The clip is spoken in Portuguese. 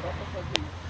só para fazer isso.